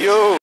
Yo!